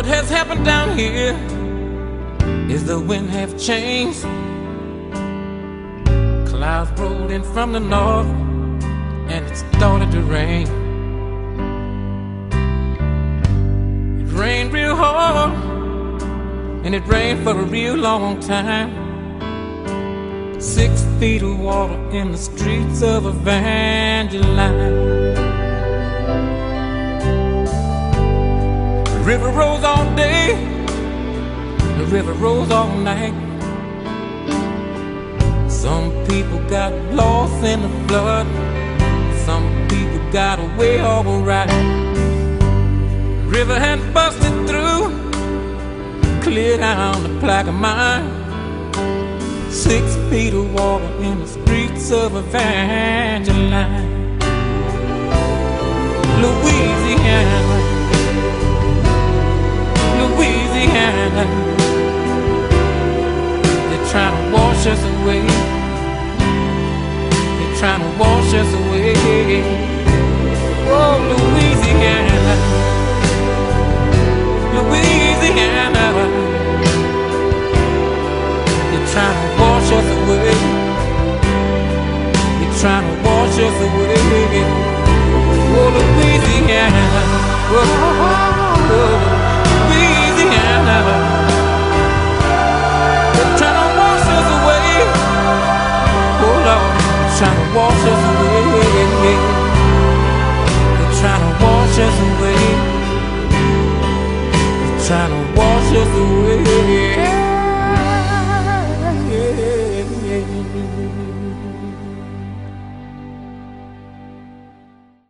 happened down here is the wind have changed. Clouds rolled in from the north and it started to rain. It rained real hard and it rained for a real long time. Six feet of water in the streets of Evangeline. River rose all day, the river rose all night. Some people got lost in the flood, some people got away alright. The river had busted through, cleared out the Plaquemine. Six feet of water in the streets of Evangeline, Louisiana. Wash us away. They're trying to wash us away. Oh, Louisiana, Louisiana. You're trying to wash us away. You're trying away. You're trying to wash us away.